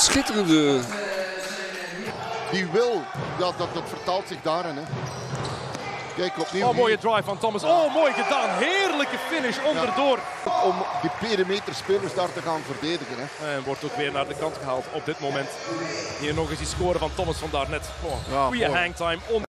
schitterende... Die wil, ja, dat, dat vertaalt zich daarin. Hè. Kijk, opnieuw Oh, mooie drive van Thomas. Oh, mooi gedaan. Heerlijke finish onderdoor. om die perimeter spelers daar te gaan verdedigen. Hè. En wordt ook weer naar de kant gehaald op dit moment. Hier nog eens die score van Thomas van daarnet. Oh, Ja, goede hangtime.